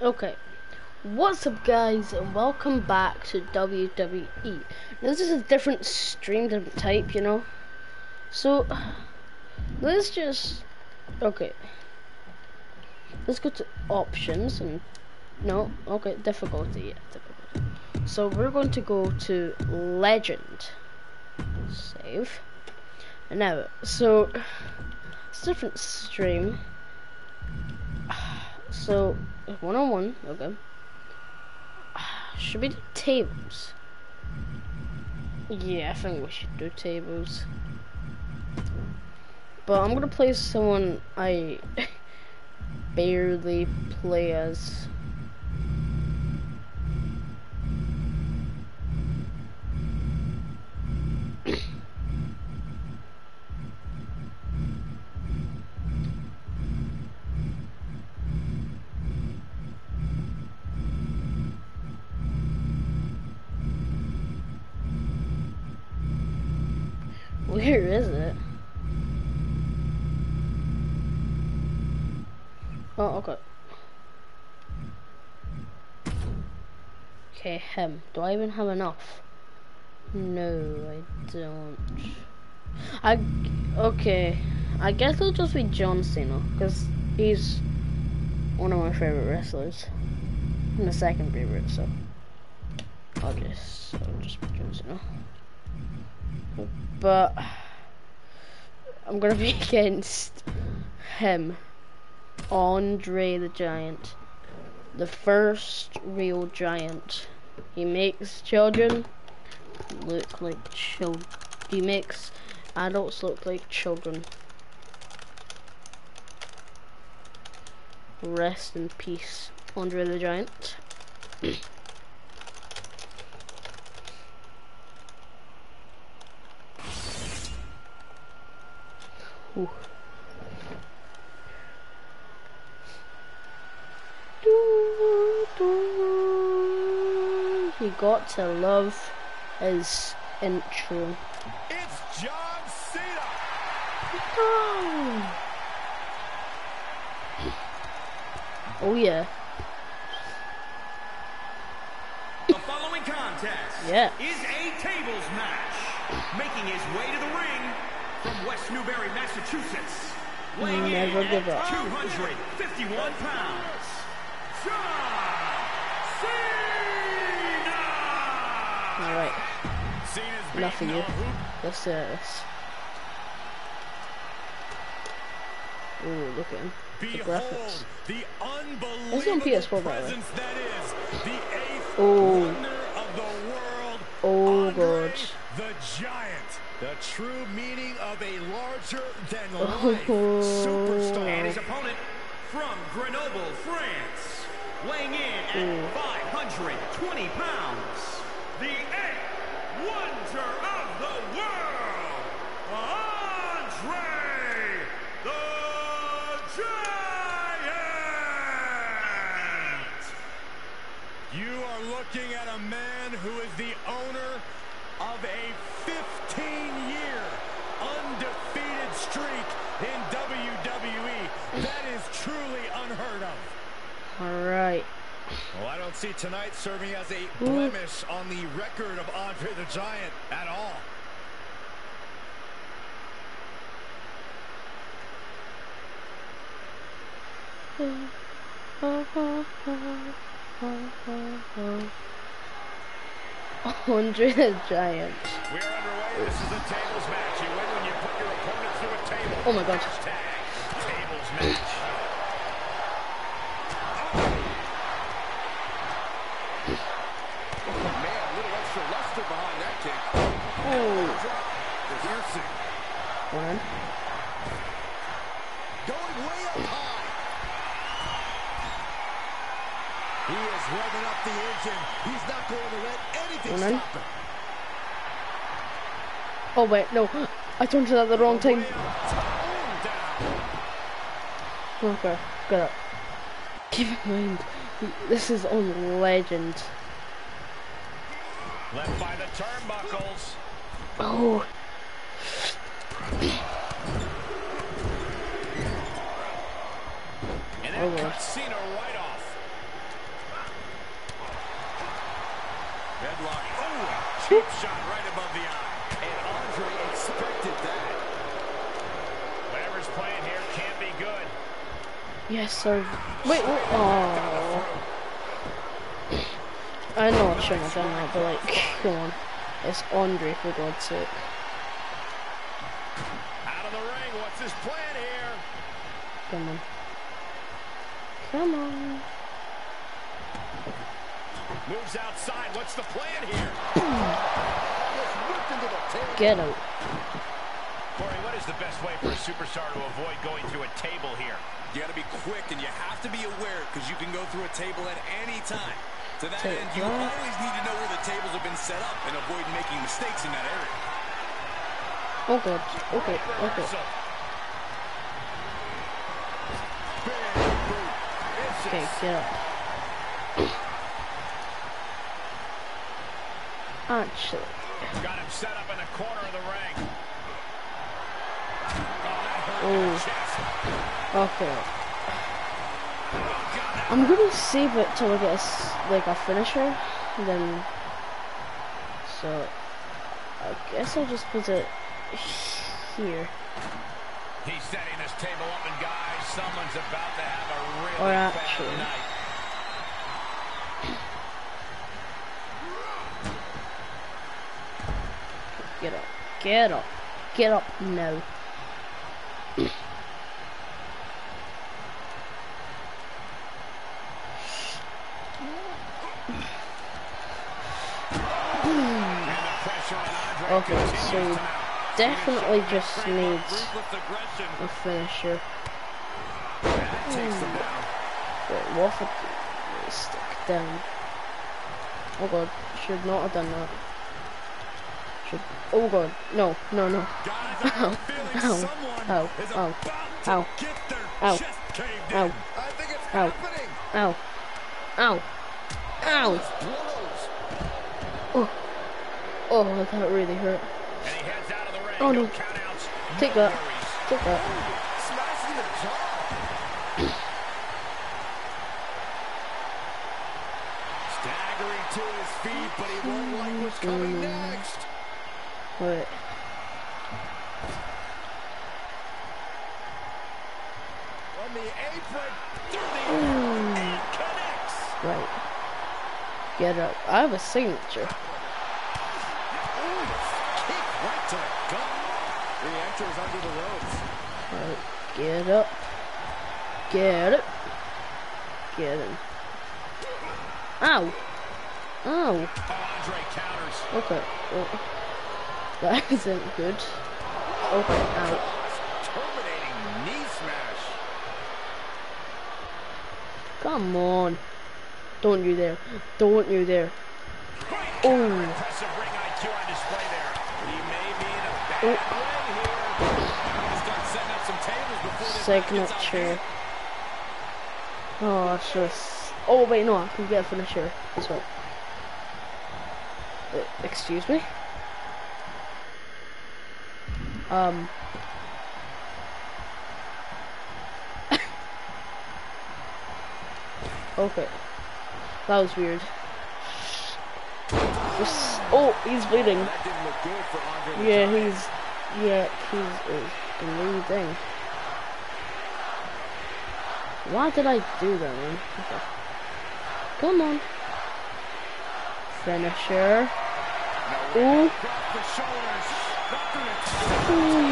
Okay. What's up guys and welcome back to WWE. This is a different stream, different type, you know. So let's just okay. Let's go to options and no, okay, difficulty, yeah, difficulty. So we're going to go to legend. Save. And now so it's different stream. So one on one, okay. Should we do tables? Yeah, I think we should do tables. But I'm gonna play someone I barely play as. Where is it? Oh, okay. Okay, him. Do I even have enough? No, I don't. I, okay. I guess it'll just be John Cena, because he's one of my favorite wrestlers. And the second favorite, so. I'll just, I'll just be John Cena but I'm gonna be against him, Andre the Giant, the first real giant. He makes children look like children. He makes adults look like children. Rest in peace, Andre the Giant. Ooh. You got to love his intro. It's John Cena. Oh, oh yeah. The following contest Yeah. is a tables match. Making his way to the ring from West Newbury, Massachusetts. Weighing Never in give at up. 251 pounds. John Cena! Alright. Enough of you. Let's do this. Ooh, look at him. The Behold graphics. the unbelievable It's on PS4 by the way. that is the eighth Oh. of the world. Oh, God. the Giant. The true meaning a larger than Oh. life superstar. And his opponent from Grenoble, France. Weighing in at Ooh. 520 pounds. The eighth wonder of the world. Andre the Giant! You are looking at a man who is the owner of a 15-year undefeated streak in WWE. That is truly unheard of. Alright. Well, I don't see tonight serving as a blemish on the record of Andre the Giant at all. Andre the Giant. We're underway. This is a tables match. You win when you put your opponent through a table. Oh my God. Hashtag tables match. Man, a little extra luster behind that kick. Oh. Reversing. One. Going way up high. He is revving up the engine. He's not going to let anything One stop him. Oh wait, no. I turned it at the wrong time. Way up, down. Okay, get up. Keep in mind, this is on Legend. Left by the turnbuckles. Oh. And that oh, well. Cena right off. Headlock. Oh, cheap shot right above the eye. And Andre expected that. Whatever's playing here can be good. Yes, sir. Wait, wait. Oh. I know I'm showing done that but like, come on. It's Andre, for God's sake. Out of the ring. What's his plan here? Come on. Come on. Moves outside. What's the plan here? Get out. Corey, what is the best way for a superstar to avoid going through a table here? You got to be quick, and you have to be aware because you can go through a table at any time. To that Take end, you that. always need to know where the tables have been set up and avoid making mistakes in that area. Oh god. Okay, okay. Okay, get up. Ah, Actually, Got him set up in the corner of the ring. oh, okay. Oh, I'm gonna save it till I get a like a finisher, then. So, I guess I'll just put it here. He's setting this table up, and guys, someone's about to have a really Or bad actually- night. Get up, get up, get up now. And the pressure on Andre Okay, so definitely just needs a finisher. That takes him down. Wait, what if I stick down? Oh god, should not have done that. Should. Oh god, no, no, no. Guys, I have a feeling Ow, ow, ow, ow, ow, ow, in. I think it's ow, happening. ow, ow, ow. Oh, oh, that really hurt. And he heads out of the ring. Oh, no. Take that. Take that. Staggering to his feet, but he won't like what's coming next. Wait. On the apron, through the Ooh. and connects. Right. Get up. I have a signature. Ooh, kick right to the gut. Under the ropes. Right. Get up. Get it. Get him. Ow. Ow. Oh, Andre counters. Okay. Well, that isn't good. Okay. Ow. Terminating knee smash. Come on. Don't you there. Don't you there. Great Oh. counter. Impressive ring IQ on display there. He may be in a bad Oh. way here. Start setting up some tables before this match gets out Signature. Oh, it's just. Oh, wait, no, I can get a finisher as well. Uh, excuse me? Um. okay. That was weird. Oh, he's bleeding. That didn't look good for Andre the Yeah, he's. Yeah, he's uh, bleeding. Why did I do that, man? Come on. Finisher. Ooh. Ooh.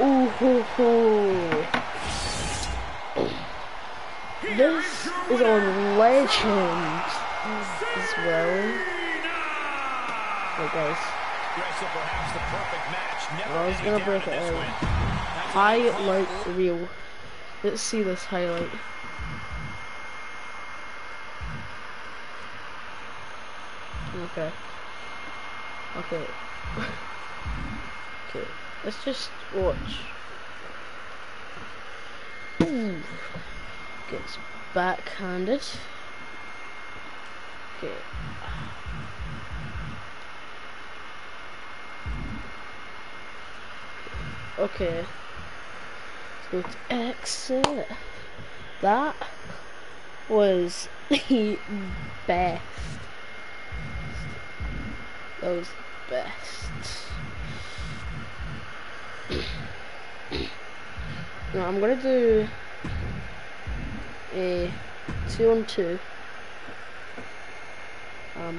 Ooh. hoo, hoo. This is on Legend as well. Hey guys, Wrestle perhaps the perfect match. Never I was gonna break it out. highlight reel. Let's see this highlight. Okay. Okay. okay. Let's just watch. Gets backhanded. Okay. Okay. Let's go to exit. That. was the best. That was best. now I'm gonna do a two on two. Um.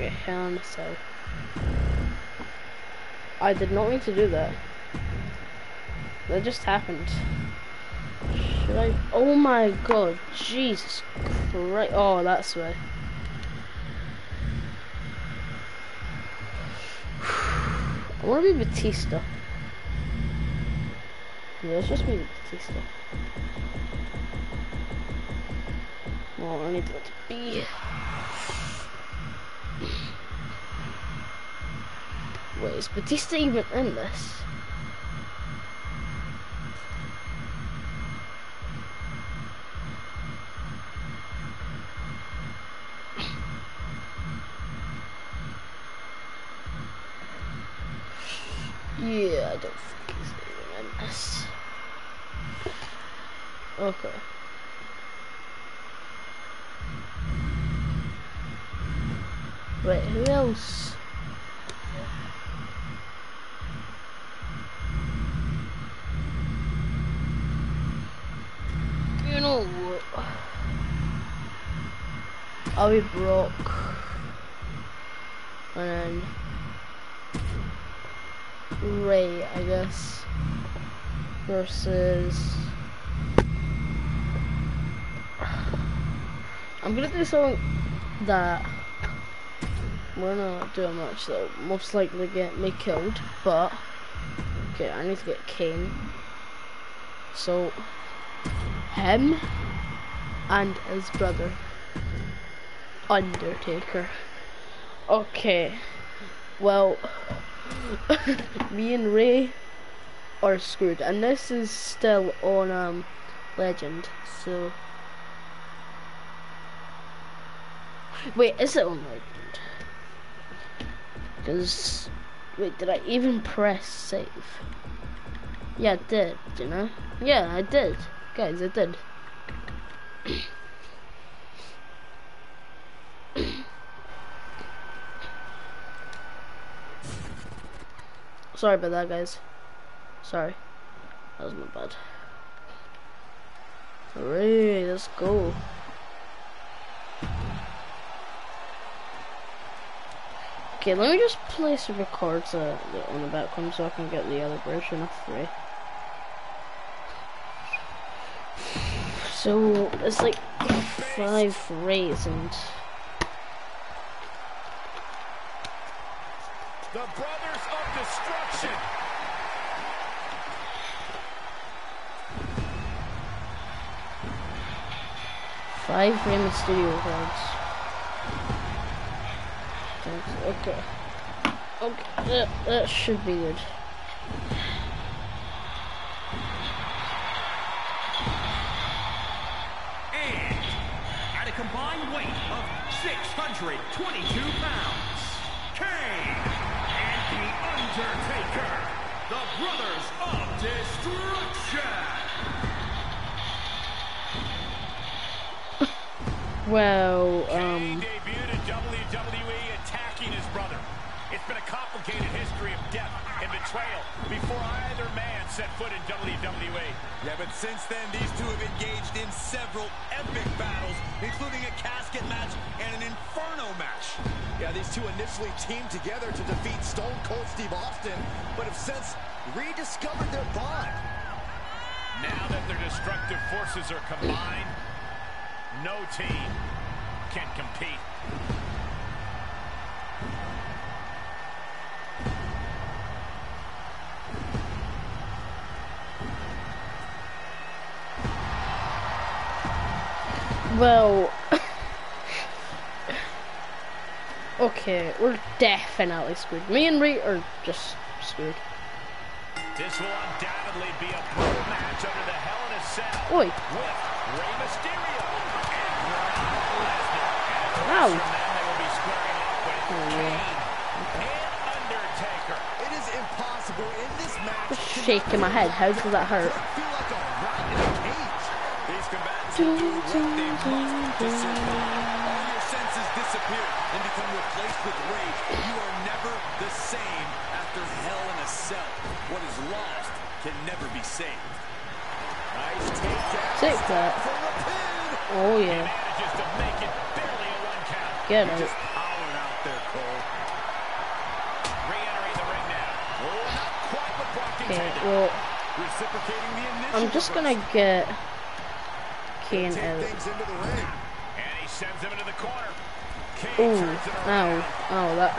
Okay, hell in a. I did not mean to do that. That just happened. Should I? Oh my god, Jesus Christ. Oh, that's way. I want to be Batista. Yeah, let's just be Batista. Oh, I need to be. Wait, is Batista even in this? Yeah, I don't think he's even in this. Okay. Wait, who else? You know what? I'll be Brock. And then Rey, I guess. Versus I'm gonna do something that we're not doing much that'll most likely get me killed, but okay, I need to get Kane. So him and his brother Undertaker. Okay. Well me and Rey are screwed and this is still on um legend, so Wait, is it on legend? Because, wait, did I even press save? Yeah, I did, you know? Yeah, I did. Guys, I did. Sorry about that, guys. Sorry. That was my bad. Alright, let's go. Okay, let me just play some records uh, on the background so I can get the other version of three. So it's like five rays and The Brothers of Destruction. five Rey Studio cards. Okay. Okay, that, that should be good. And at a combined weight of 622 pounds, Kane and The Undertaker, the Brothers of Destruction. Well, um, been a complicated history of death and betrayal before either man set foot in WWE. Yeah, but since then, these two have engaged in several epic battles, including a casket match and an Inferno match. Yeah, these two initially teamed together to defeat Stone Cold Steve Austin, but have since rediscovered their bond. Now that their destructive forces are combined, no team can compete. Well. okay, we're definitely screwed. Me and Rey are just screwed. This will undoubtedly be a brutal match under the Hell in a Cell Oi. with Rey Mysterio and Brock Lesnar. Ow. From them, they will be squaring off with Oh, yeah. Kane and Undertaker. It is impossible in this match. Just shaking my head. How does that hurt? Feel like a rat in a cage. These combatants will do what they must to survive. All your senses disappear and become replaced with rage. You are never the same after hell in a cell. What is lost can never be saved. Nice takedown. Take that. For the pin. Oh yeah. Manages to make it barely a one count. Get Just powering out there, Cole. Re-entering the ring now. Oh, not quite what Brock Okay. Well, Reciprocating the initial I'm just gonna get Kane Take out. things into the ring. And he sends him into the corner. Ooh, turns it ow, ow, that.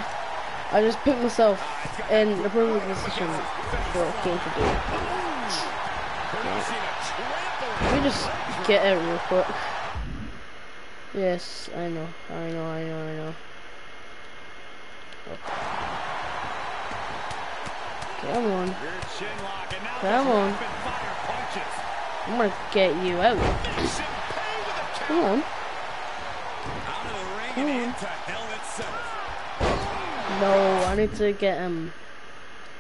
I just put myself ah, in the perfect position for Kane to do. Producing a trample. Let me just get out real quick. Yes, I know, I know, I know, I know. Oh. Come on, Rear chin lock, and now Come on. I'm gonna get you out. Come on. No, I need to get him.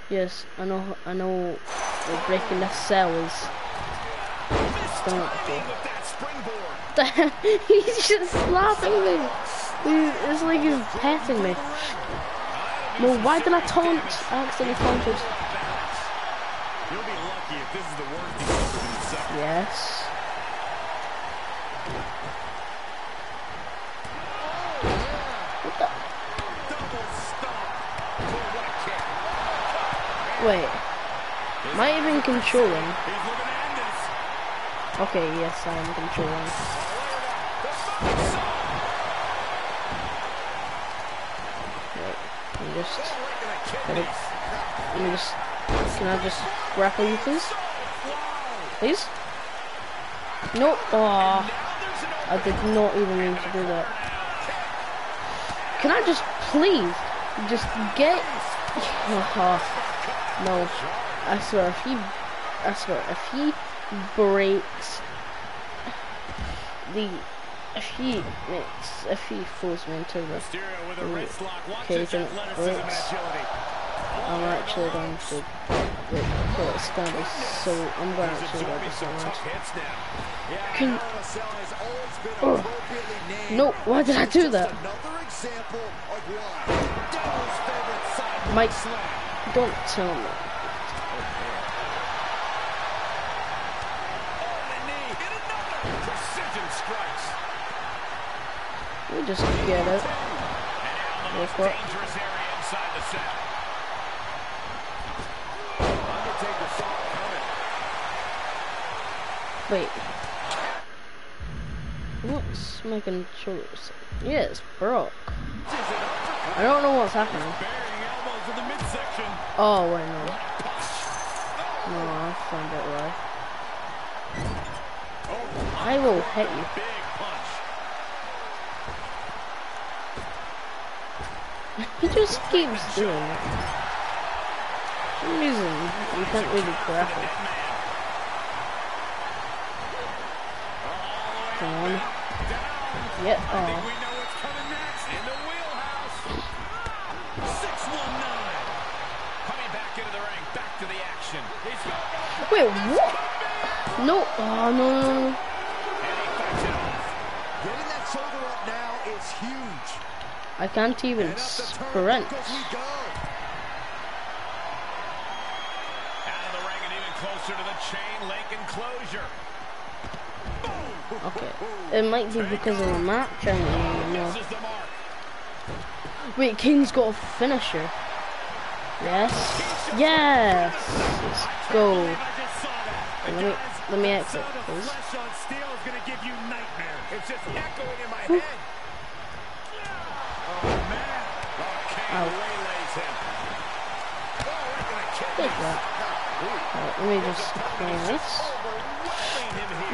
Yes, I know, I know. We're breaking the cells. Don't. He's just slapping me. It's like he's petting me. No, why did I taunt? I accidentally taunted. You'll be lucky if this is the worst he's ever suffered. Yes. Wait. Am I even controlling? Okay, yes, I am controlling. Just. Me, let me just. Can I just grapple you, please? Please? Nope. Aw. I did not even mean to do that. Can I just please just get? no, I swear if he, I swear if he breaks the, if he makes, if he throws me into the, Mysterio with a Ooh, wrist. Watch okay, his then athleticism and breaks. I'm actually going to, okay, it's gonna so, I'm He's actually go this. Yeah, Can- named. No, why did I do that? Mike, don't tell me. Me just get it. And now the Real most quick. dangerous area inside the cell. Undertaker saw it coming. Wait. What's my controller? Yes, Brock. I don't know what's happening. Oh, wait, no. No, I found it right. I will hit you. He just keeps doing it. For some reason, you can't really grapple. Come on. Yep. We Oh. know what's coming next. In the wheelhouse. 619. Coming back into the ring. Back to the Uh, action. He's going. Wait, what? No. Oh, no, no, no. And he fights it off. Getting that shoulder up now is huge. I can't even And up the sprint. turnbuckles we go. Out of the ring and even closer to the chain link enclosure. Okay. It might be because of the match, I don't know. Wait, King's got a finisher. Yes. Yes. Let's go. Let me let me exit, please. Oh. Oh, Kane Ow. right. Take that. Alright, let me just clean this.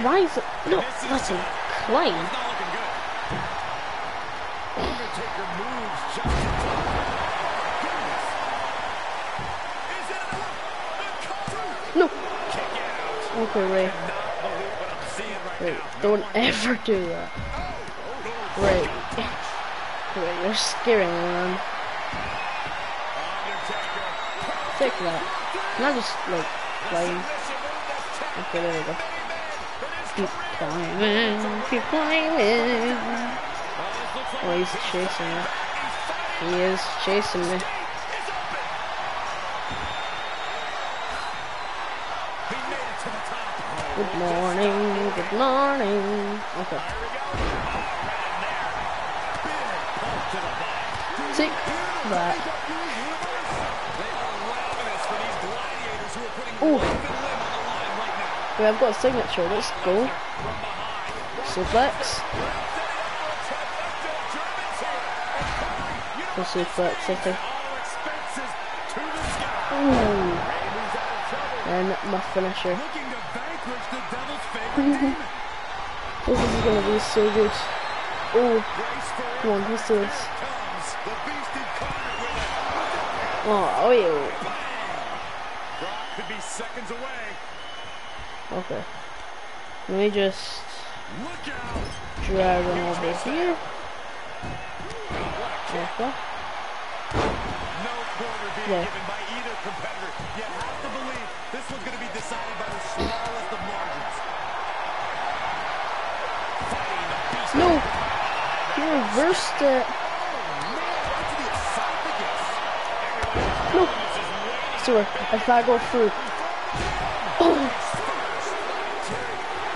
Why is it? No, that's it cover. No. Okay, Rey. Now. don't ever do that. Rey. Rey, you're scaring. Undertaker. Take that. Can I just, like, climb? Okay, there we go. Keep climbing, keep climbing. Oh, he's chasing me. He is chasing me. Good morning, good morning. Okay. Take that. Ooh. Yeah, I've got a signature. Let's go. Suplex. The suplex, I think. Ooh. And my finisher. this is gonna be so good. Oh, come on, let's. Oh, oh yeah. could be seconds away. Okay. Let me just drag him over here. Okay. No quarter being Yeah. given by either competitor. You have to believe this one's going to be decided by the smallest of margins. No! He reversed it. No! Sorry, if I go through.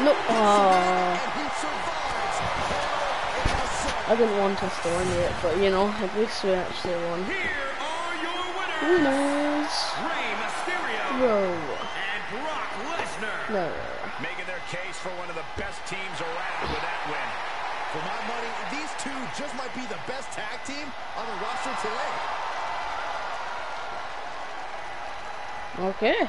No! Oh. I didn't want us to win yet, but you know, at least we actually won. Here are your winners, Winners! Rey Mysterio Bro. and Brock Lesnar. No. Making their case for one of the best teams around with that win. For my money, these two just might be the best tag team on the roster today. Okay.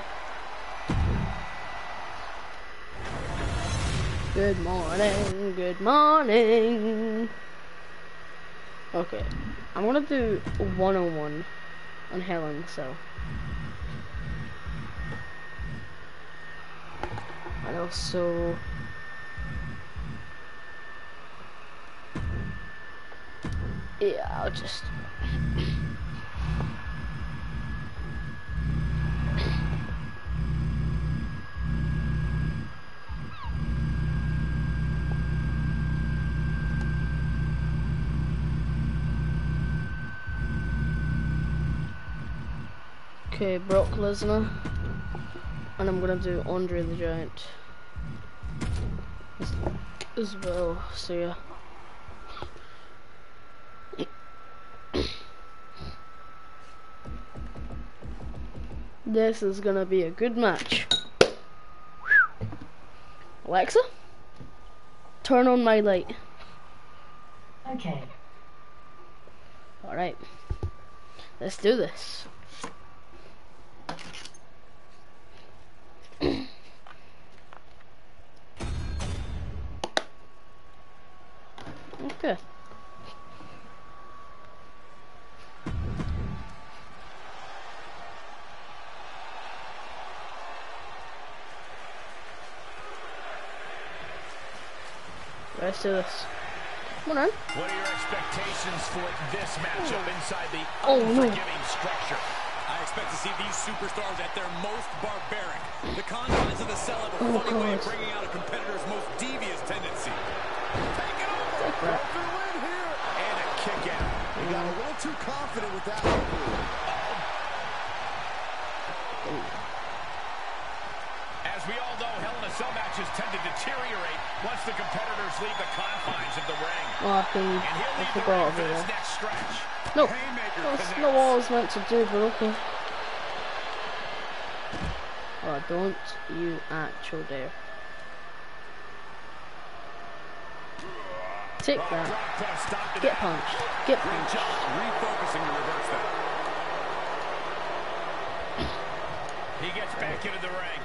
Good morning, good morning. Okay, I'm gonna do 101 on Helen, so. And also. Yeah, I'll just. Okay, Brock Lesnar. And I'm gonna do Andre the Giant. As, as well, so yeah. This is gonna be a good match. Alexa? Turn on my light. Okay. Alright. Let's do this. Let's do this. Come on. What are your expectations for this matchup hmm. inside the Oh, no. unforgiving structure? I expect to see these superstars at their most barbaric. The confines of the cell have a Oh, funny way of bringing out a competitor's most devious tendency. Take it over. Take that. For the win here. And a kick out. He got a little too confident with that one. As we all know, Hell in a Cell matches tend to deteriorate once the competitors leave the confines of the ring. Oh, I he'll I forgot over there. next stretch. No, Haymaker that's connects. not what I was meant to do, but okay. Oh, don't you actual dare. Take that. drop put a stop to Get punched. Get punched. refocusing to reverse that. He gets back into the ring.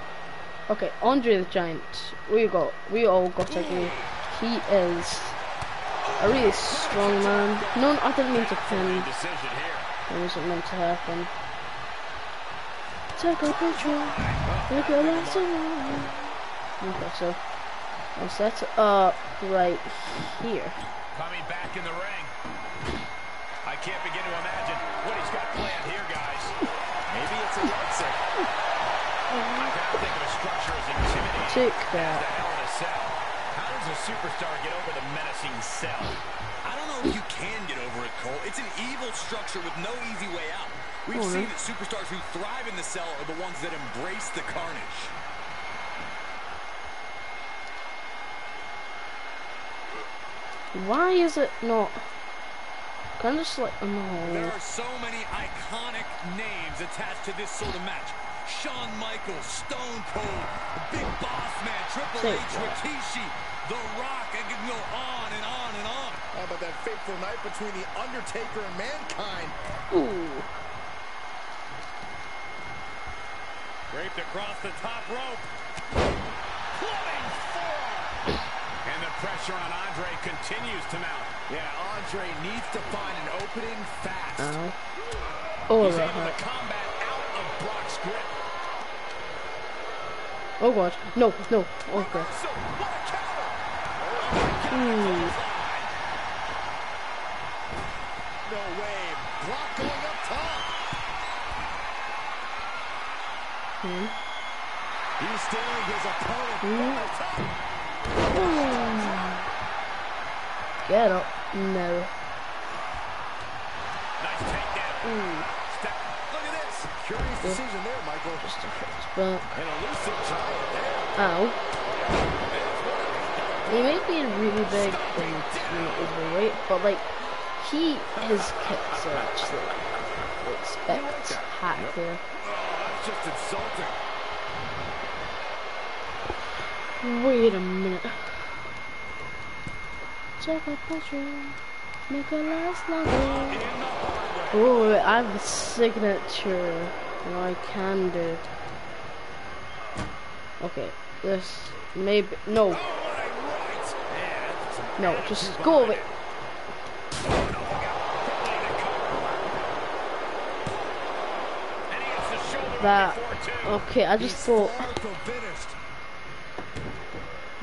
Okay, Andre the Giant. We got. We all got to agree. He is a really strong man. No, I didn't mean to pin. It wasn't meant to happen. Take a control. Take a lesson. Okay, so I'll set up right here. Coming back in the ring. I can't begin to imagine what he's got planned here, guys. Maybe it's a yardstick. I gotta think of a structure as intimidating Take as that. the Hell in a Cell. How does a superstar get over the menacing cell? I don't know if you can get over it, Cole. It's an evil structure with no easy way out. We've Oh, no. seen that superstars who thrive in the cell are the ones that embrace the carnage. Why is it not? Kind of just like There no. are so many iconic names attached to this sort of match. Shawn Michaels, Stone Cold, Big Boss Man, Triple H, what? Rikishi, The Rock. I can go on and on and on. How about that fateful night between The Undertaker and Mankind? Ooh. Draped across the top rope. Floating forearm. And the pressure on Andre continues to mount. Yeah, Andre needs to find an opening fast. Ow. Oh, He's able to combat out of Brock's grip. Oh god. No, no. What a counter! Ooh. No way. Brock going up top. Hmm. He's stealing his opponent. Hmm. Top. Get up. No. Nice takedown. Ooh. Step. Look at this. Curious decision there, Michael. Just a first back. An elusive giant there. Ow. He may be a really big and know, overweight, but like he his kicks are actually like spectacular. Oh, that's just insulting. Wait a minute. Check out picture. Make it last longer. Oh, I have a signature. Know, I can do. Okay, this maybe no, no, just go away. And the That okay. I just thought.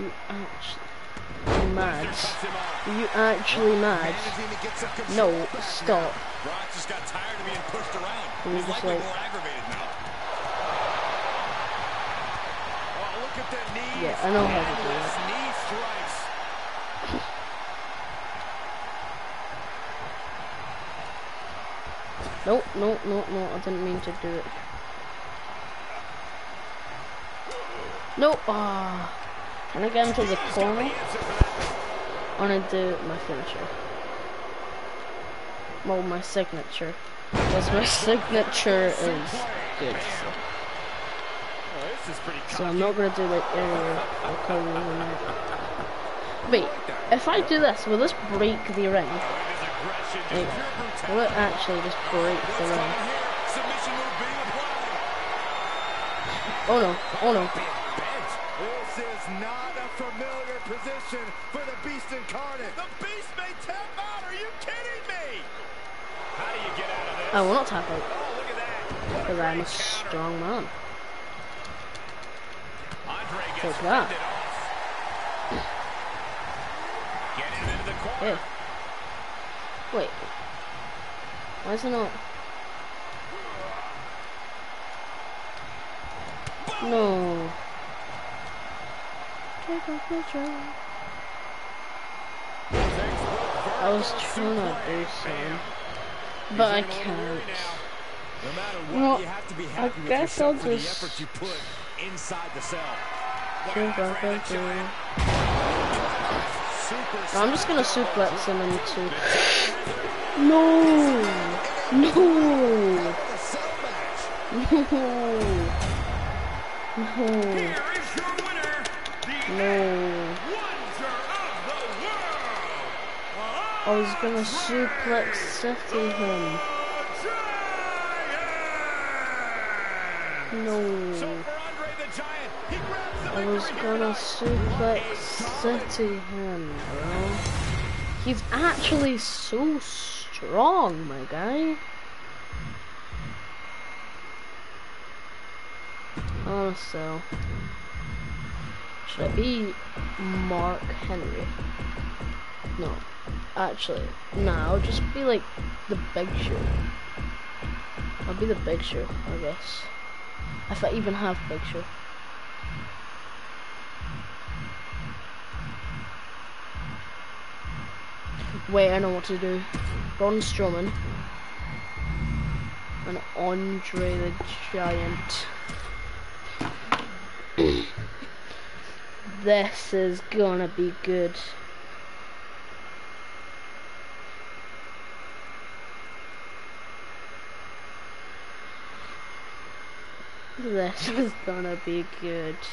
You actually mad. Him. You actually mad? No, stop. Just got tired of being pushed around. He He's aggravated now. Oh, look at the knees. Yeah, I know how to do it. knee. Nope, nope, nope, no. I didn't mean to do it. No, Ah. I get into the corner? I want to do my finisher. Well, my signature. Because my signature is good. So, so I'm not to do like area color and that. Wait, if I do this, will this break the ring? Like, will it actually just break the ring? Oh no, oh no. Oh, I will not tap out. Oh, look at that. Because I'm a strong man. Take that. fended off. Get him into the corner. Yeah. Wait. Why is it not? No. Take a picture. I was trying to do some, but I can't. No matter what, Well, you have to be I happy with guess I'll for the just- effort you put inside the cell. Take a picture. Super I'm just gonna suplex him into. No! No! No! No! Here is your winner, No! I was gonna suplex City him. No. I was gonna suplex City him, bro. He's actually so strong, my guy. Oh, so. Should I be Mark Henry? No. Actually, no, I'll just be like the Big Show. I'll be the Big Show, I guess. If I even have Big Show. Wait, I know what to do. Braun Strowman. And Andre the Giant. this is gonna be good. This is gonna be good.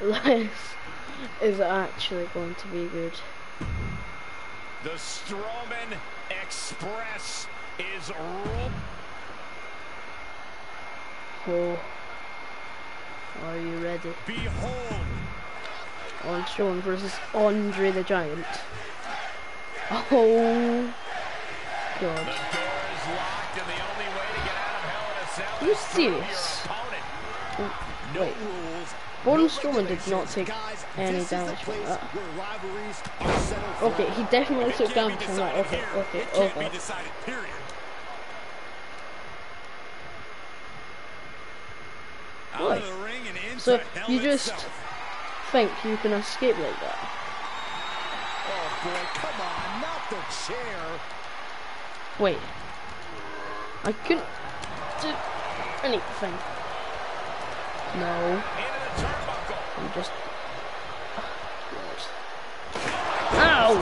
This is actually going to be good. The Strowman Express is roll. Oh. Are you ready? Behold, Braun Strowman versus Andre the Giant. Oh. God. door is locked, and the only way to get out of Hell in a Cell Are you is through your serious? Oh, no Wait. rules. Braun Strowman did not take any this is the damage from that. Okay, he definitely took damage from that. Okay, okay, It can't be okay. decided, period. Out Boy. of the ring and into So you just think you can escape like that? Oh boy, come on, not the chair. Wait. I couldn't do anything. No. I'm just. Ow!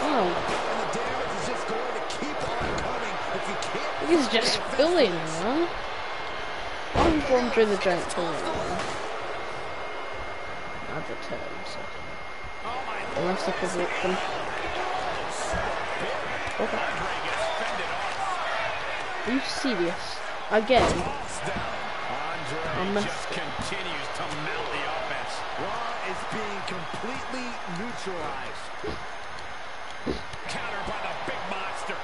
Ow! And the damage is just going to keep on coming if you can't. He's just filling, man. I'm going through the giant filling, man. Not the term, so. Unless I provoke them. Okay. Andre gets fended off. Are you serious? Again? I Andre missed just it. continues to mount the offense. Raw is being completely neutralized. Countered by the big monster.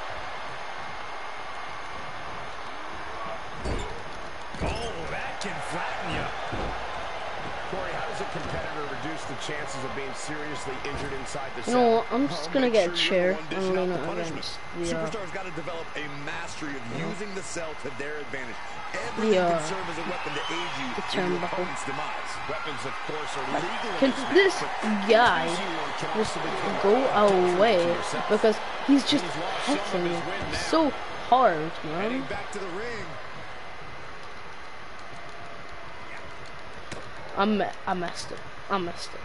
Oh, that can flatten you. Corey, how does a competitor reduce the chances of being seriously injured inside the You know what? I'm just gonna get a chair the one and dishing out lean the it punishment. against the, uh, Superstars got to develop a mastery of using the cell to their advantage. Everything The, uh, can serve as a weapon to aid you the turnbuckle. demise. Weapons, of course, are legal. Can this this match, but guy easy one can just go a threat to away because he's just He's lost some of hitting me his win now. so hard, man. back to the ring. I me I messed it. I messed it.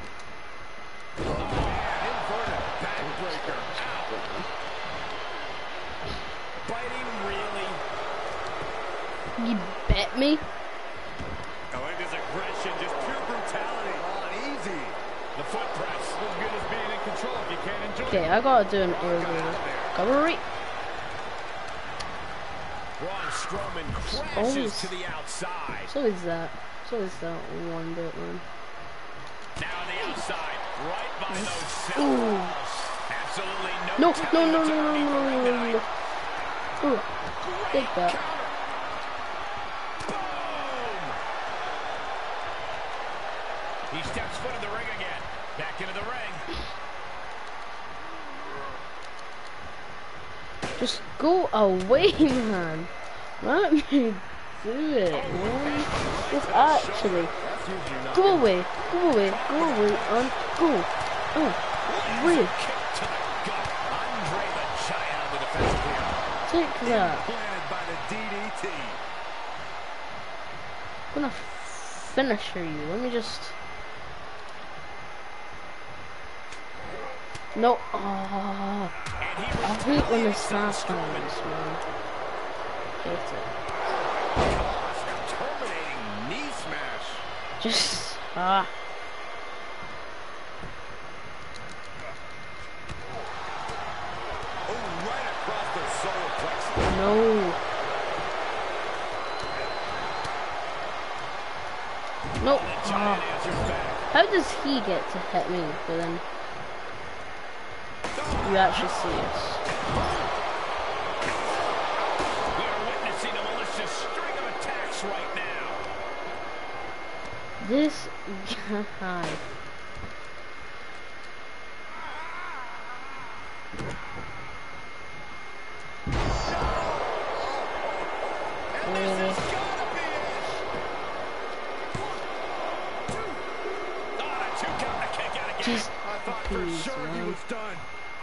You bet me? I like this aggression, just pure brutality. On easy. The foot press. As good as being in control if you can't enjoy Okay. I gotta do an air recovery. Braun Strowman crashes always- to the outside. So is that. So is that one bit, man. Now on the outside, right by those. Absolutely no No, no, no, no, no, no, no, no, no. Ooh, take that. Boom! He steps foot in the ring again. Back into the ring. Just go away, man. Let me do it, oh, man. Just actually. Go away, go away, go away, and go. Oh, wait, Kick to the gut. Andre the Giant on the defensive here. take that. Planted by the DDT. I'm gonna finisher you. Let me just. No. Oh, I hate when this happens, man. Hate it. Just ah. Oh, right across the solar plexus. No. No. Giant Ah. How does he get to hit me, but then you actually see us? Thought for please, sure.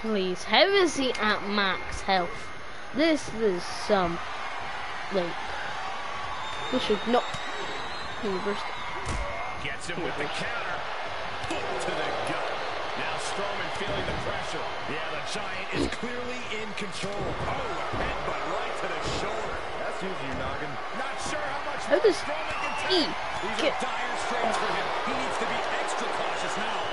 Please, how is he at max health? This is some like this should not he reversed Gets him with the counter. Foot to the gut. Now Strowman feeling the pressure. Yeah, the Giant is clearly in control. Oh, a headbutt right to the shoulder. That's using noggin. Not sure how much How does Strowman can take. These are dire straits for him. He needs to be extra cautious now.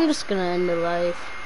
I'm just gonna end my life.